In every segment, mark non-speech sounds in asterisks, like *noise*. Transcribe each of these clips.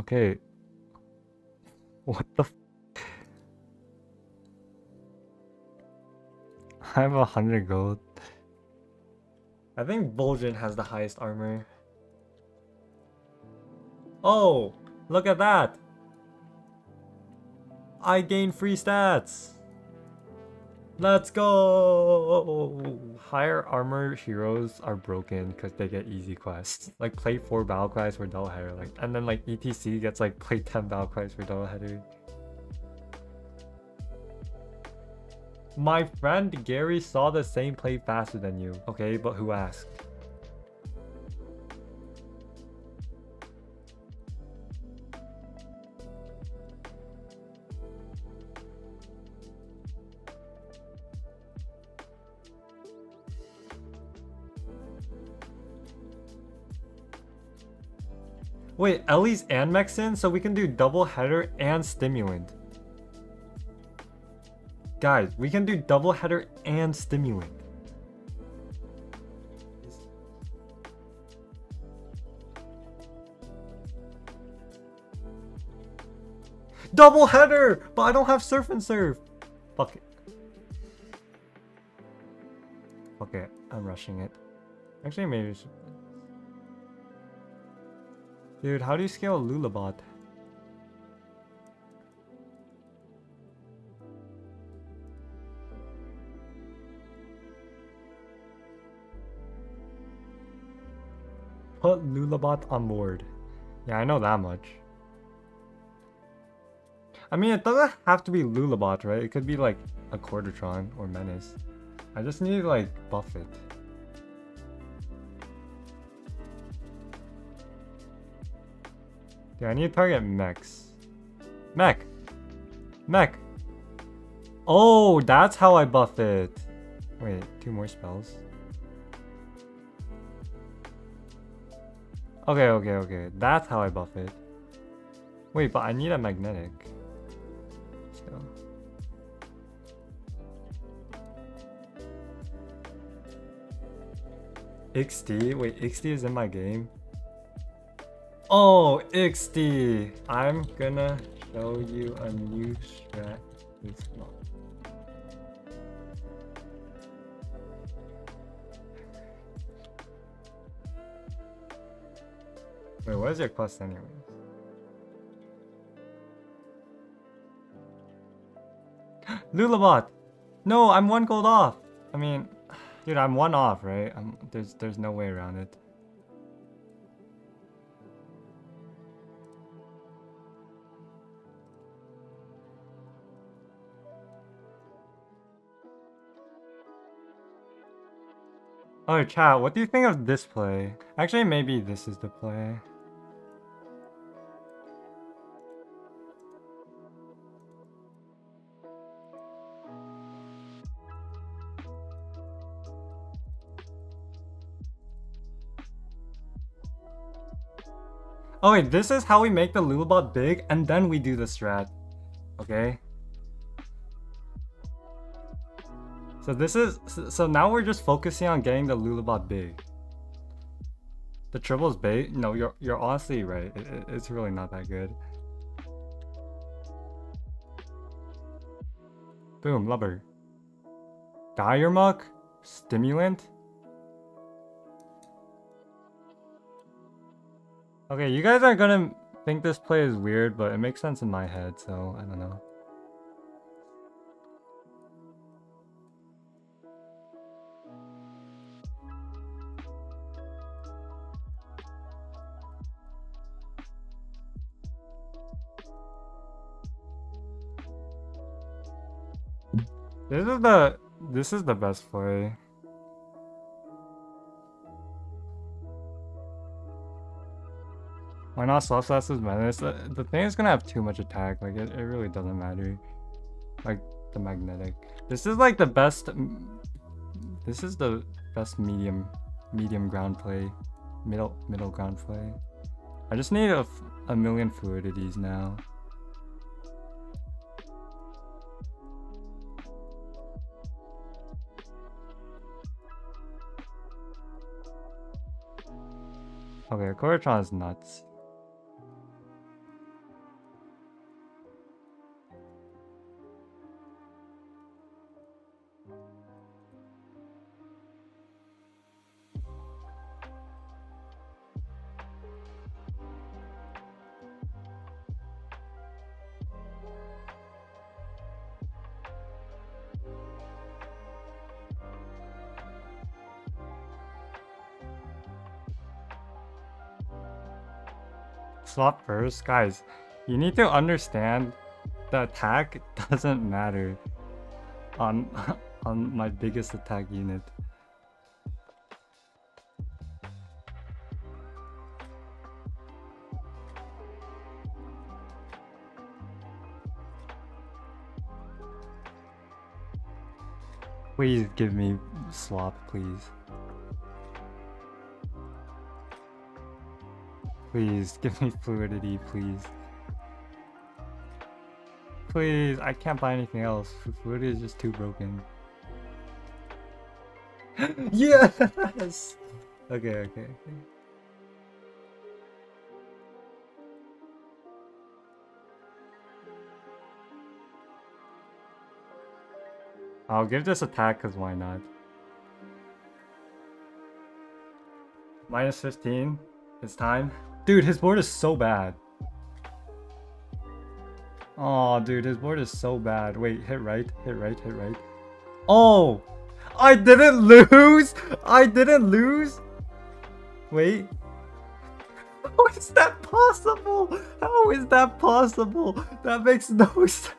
Okay. What the *laughs* I have a hundred gold. I think Vol'jin has the highest armor. Oh, look at that! I gain free stats! Let's go! Higher armor heroes are broken because they get easy quests. Like play 4 battle cries for double header. Like and then like ETC gets like play 10 battle cries for double header. My friend Gary saw the same play faster than you. Okay, but who asked? Wait, Ellie's and Mexin, so we can do double header and stimulant. Guys, we can do double header and stimulant. Double header! But I don't have surf and serve. Fuck it. Okay, I'm rushing it. Actually, maybe. Dude, how do you scale Lullabot? Put Lullabot on board. Yeah, I know that much. I mean, it doesn't have to be Lullabot, right? It could be like a Quartertron or Menace. I just need to like buff it. Yeah, I need to target mechs. Mech! Mech! Oh, that's how I buff it. Wait, two more spells. Okay, okay, okay. That's how I buff it. Wait, but I need a magnetic. So. XD? Wait, XD is in my game? Oh, XD! I'm gonna show you a new strat this month. Wait, what is your quest anyways? *gasps* Lullabot! No, I'm one gold off! I mean, *sighs* dude, I'm one off, right? I'm, there's, there's no way around it. Oh, chat, what do you think of this play? Actually, maybe this is the play. Oh wait, this is how we make the Lullabot big, and then we do the strat. Okay? So this is, so now we're just focusing on getting the Lullabot big. The triples bait? No, you're you're honestly right. It, it, it's really not that good. Boom, lubber. Diremuck? Stimulant? Okay, you guys aren't gonna think this play is weird, but it makes sense in my head, so I don't know. This is the this is the best play. Why not soft Slas's Menace? The, the thing is gonna have too much attack, like it, it really doesn't matter. Like the magnetic. This is like the best this is the best medium medium ground play. Middle middle ground play. I just need a, a million fluidities now. Okay, Corotron is nuts. Swap first? Guys, you need to understand the attack *laughs* doesn't matter on *laughs* on my biggest attack unit. Please give me swap, please. Please, *laughs* give me fluidity, please. Please, I can't buy anything else. Fluidity is just too broken. *laughs* yes! Okay, okay, okay. I'll give this attack because why not? Minus 15. It's time. Dude, his board is so bad. Oh, dude, his board is so bad. Wait, hit right, hit right, hit right. Oh! I didn't lose! I didn't lose! Wait. How is that possible? How is that possible? That makes no *laughs* sense.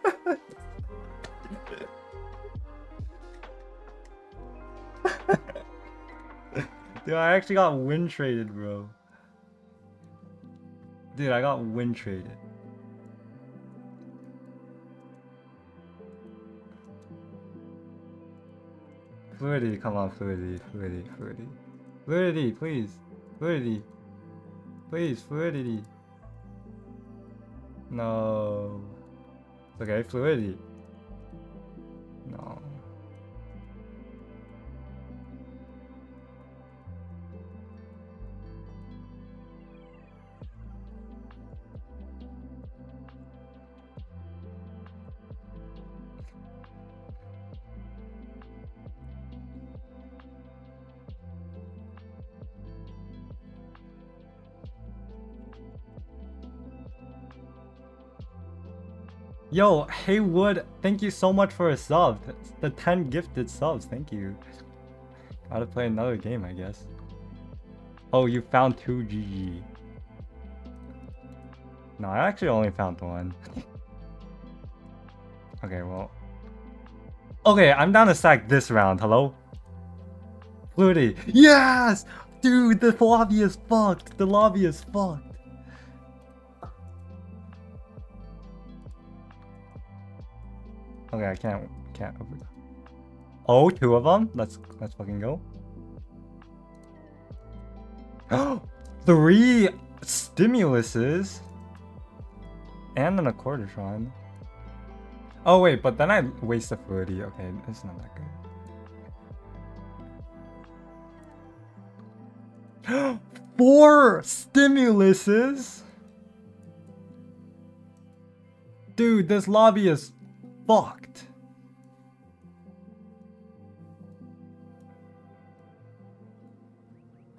*laughs* Dude, I actually got win traded, bro. Dude, I got win traded. Fluidity, come on, fluidity, fluidity, fluidity. Fluidity, please. Fluidity. Please, fluidity. No. Okay, fluidity. Yo, Haywood, thank you so much for a sub. The 10 gifted subs, thank you. Gotta play another game, I guess. Oh, you found 2 GG. No, I actually only found one. *laughs* okay, well. Okay, I'm down to sack this round, hello? Fluidity. Yes! Dude, the lobby is fucked. The lobby is fucked. Okay, I can't can't. Oh, two of them. Let's let's fucking go. *gasps* Three stimuluses and then a quartertron. Oh wait, but then I waste the fluidity. Okay, it's not that good. *gasps* Four stimuluses. Dude, this lobby is fucked.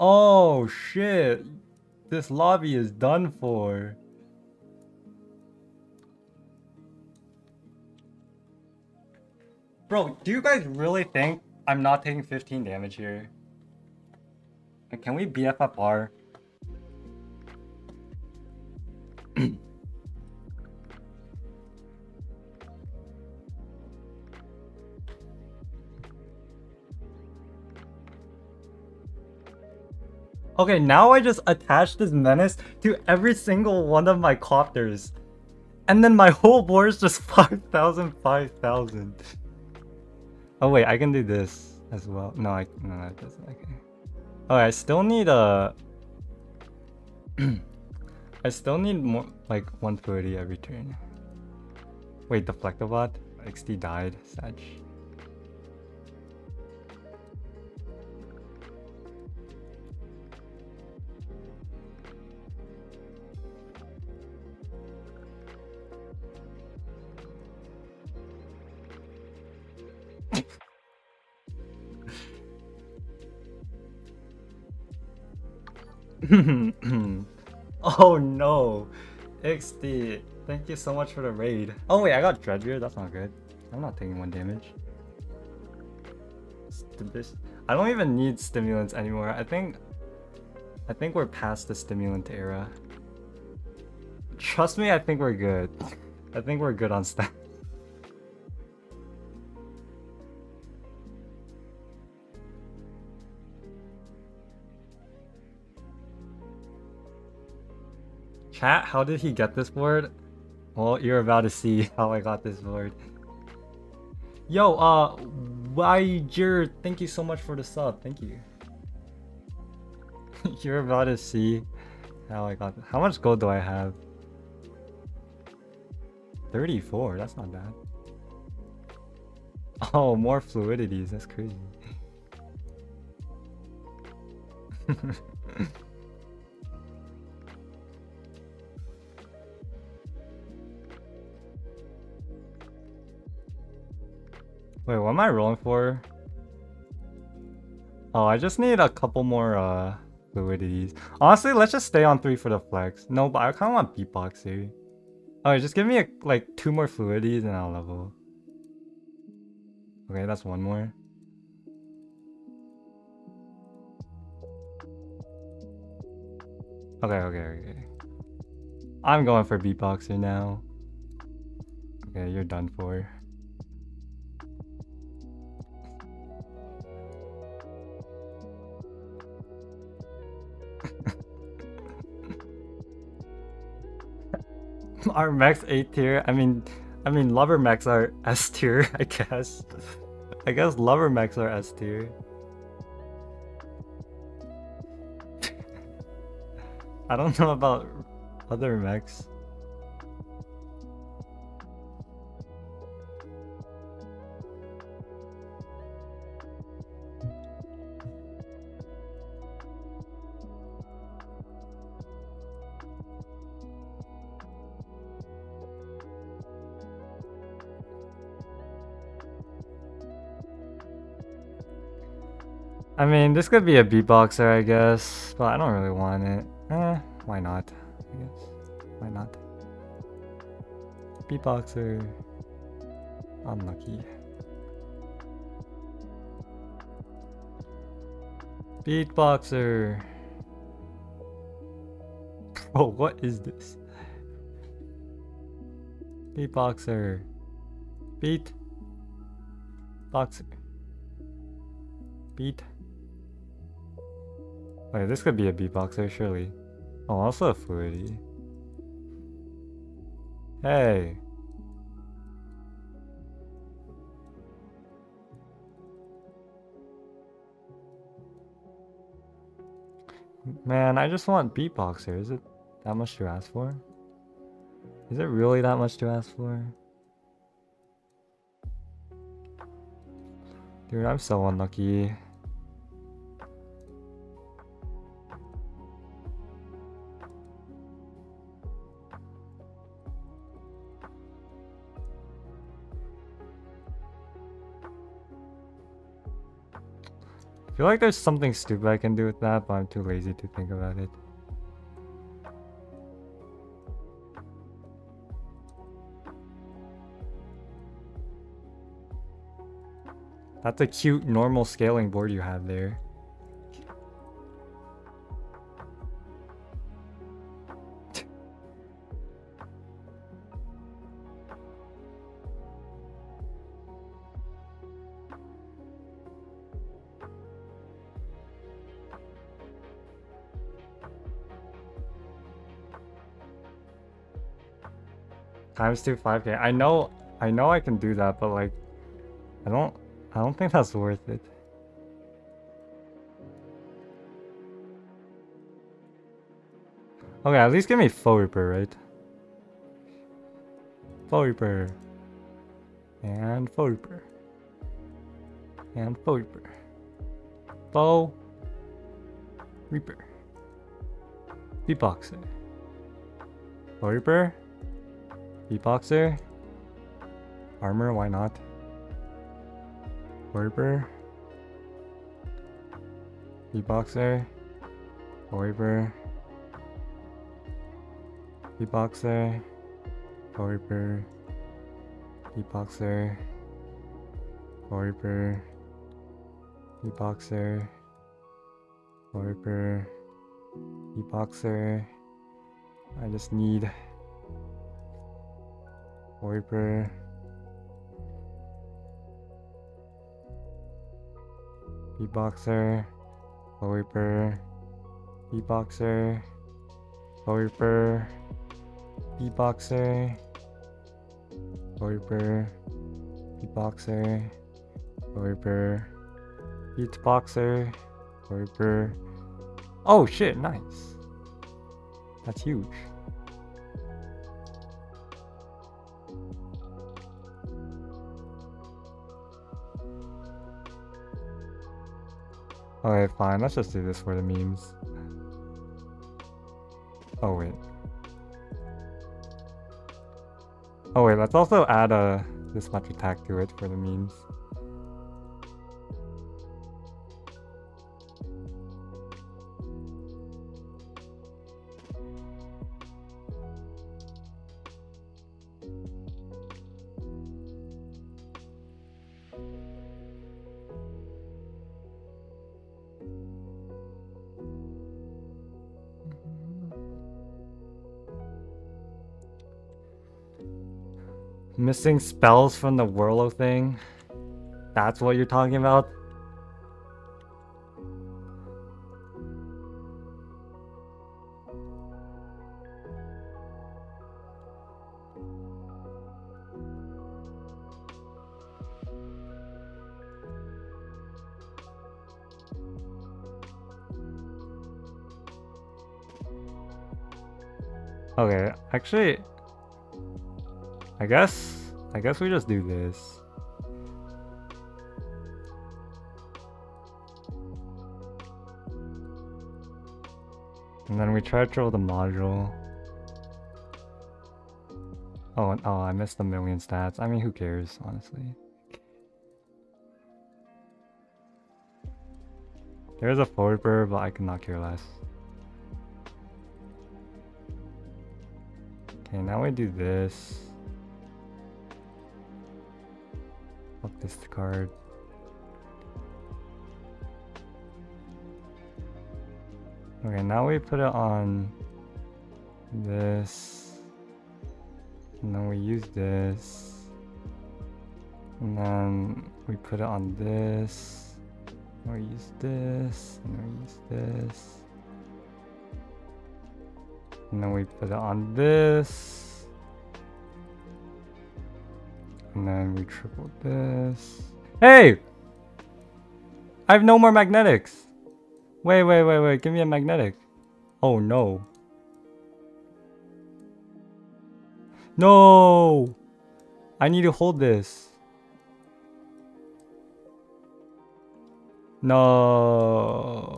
Oh shit. This lobby is done for. Bro, do you guys really think I'm not taking 15 damage here? Can we BFFR? Okay, now I just attach this menace to every single one of my copters. And then my whole board is just *laughs* 5,000, 5,000. Oh wait, I can do this as well. No, I no, that doesn't. Okay. Oh, I still need a. *clears throat* I still need more like 130 every turn. Wait, Deflect-o-Bot? XD died. Sag. *laughs* oh no. XD. Thank you so much for the raid. Oh wait, I got Dredger. That's not good. I'm not taking one damage. I don't even need stimulants anymore. I think I think we're past the stimulant era. Trust me, I think we're good. I think we're good on *laughs* stats. Chat, how did he get this board? Well, you're about to see *laughs* how I got this board. Yo, uh, Wyjer, thank you so much for the sub. Thank you. *laughs* you're about to see how I got. This. How much gold do I have? 34. That's not bad. *laughs* Oh, more fluidities. That's crazy. Wait, what am I rolling for? Oh, I just need a couple more uh fluidities. Honestly, let's just stay on three for the flex. No, but I kind of want beatbox here. Alright, just give me a, like two more fluidities and I'll level. Okay, that's one more. Okay, okay, okay. I'm going for beatboxer now. Okay, you're done for. *laughs* Our max A tier. I mean, I mean, lover max are *laughs* S tier. I guess. I guess lover max are S tier. *laughs* I don't know about other mechs. Mean, this could be a beatboxer, I guess, but I don't really want it. Eh, why not? I guess. Why not? Beatboxer. Unlucky. Beatboxer. Bro, *laughs* what is this? Beatboxer. Beat. Boxer. Beat. Wait, this could be a beatboxer, surely. Oh, also a fluidity. Hey. Man, I just want beatboxer. Is it that much to ask for? Is it really that much to ask for? Dude, I'm so unlucky. Feel like there's something stupid I can do with that, but I'm too lazy to think about it. That's a cute normal scaling board you have there. Times two 5k. I know I know I can do that, but like I don't I don't think that's worth it. Okay, at least give me full reaper, right? Full reaper. And full reaper. And full reaper. Full reaper. Beatboxer. Full reaper. Beatboxer? Armor, why not? Warper? Beatboxer? Warper? Beatboxer? Warper? Beatboxer? Warper? Beatboxer? Warper? Beatboxer? I just need Viper. Beatboxer. Viper. Beatboxer. Viper. Beatboxer. Viper. Beatboxer. Viper. Beatboxer. Viper. Oh shit, nice. That's huge. Okay, fine. Let's just do this for the memes. Oh, wait. Oh, wait. Let's also add a this much attack to it for the memes. Missing spells from the Whirlo thing? That's what you're talking about? Okay, actually, I guess, I guess we just do this. And then we try to throw the module. Oh, oh, I missed a million stats. I mean, who cares, honestly. There's a forward bird, but I could not care less. Okay, now we do this. Fuck this card. Okay, now we put it on this. And then we use this. And then we put it on this. And we use this. And we use this. And then we put it on this. And then we triple this. Hey! I have no more magnetics. Wait, wait, wait, wait. Give me a magnetic. Oh, no. No! I need to hold this. No.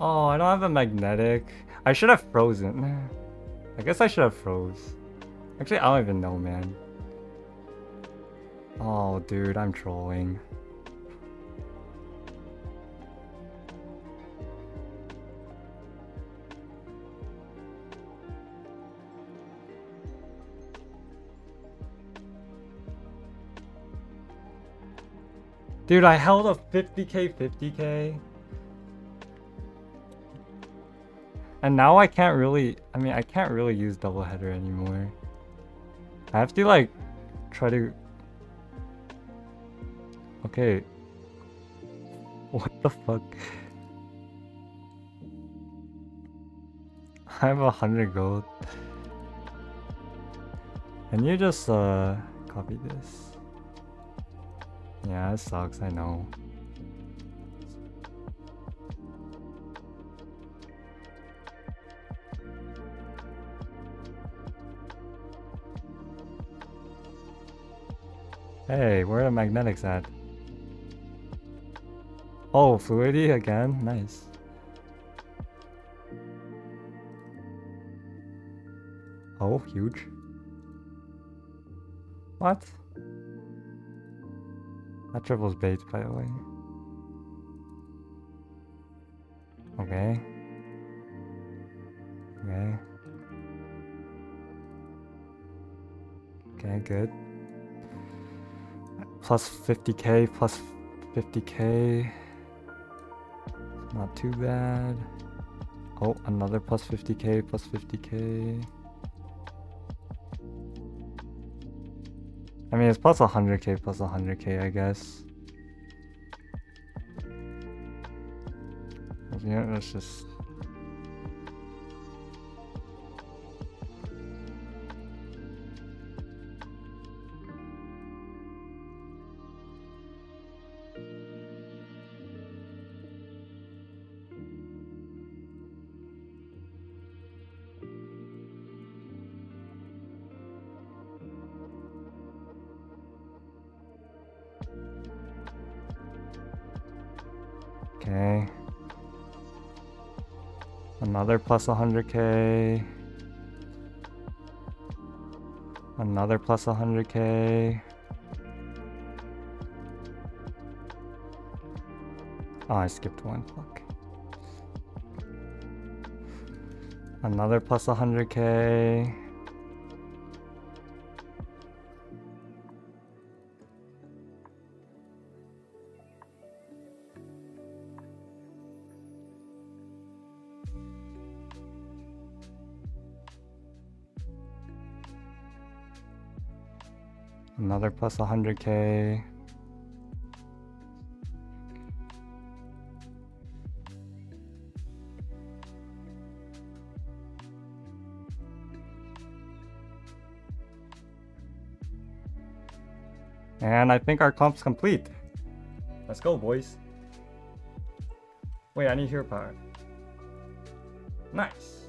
Oh, I don't have a magnetic. I should have frozen. I guess I should have froze. Actually, I don't even know, man. Oh, dude, I'm trolling. Dude, I held a 50k 50k. And now I can't really, I mean, I can't really use double header anymore. I have to like, try to... Okay. What the fuck? *laughs* I have a hundred gold. Can you just uh, copy this? Yeah, it sucks, I know. Hey, where are the magnetics at? Oh, fluidity again? Nice. Oh, huge. What? That triples bait, by the way. Okay. Okay. Okay, good. Plus 50k, plus 50k. Not too bad. Oh, another plus 50k, plus 50k. I mean, it's plus 100k, plus 100k, I guess. Yeah, let's just Another plus 100k. Another plus 100k. Oh, I skipped one. Fuck. Another plus 100k. Another plus 100k. And I think our comp's complete. Let's go, boys. Wait, I need hero power. Nice.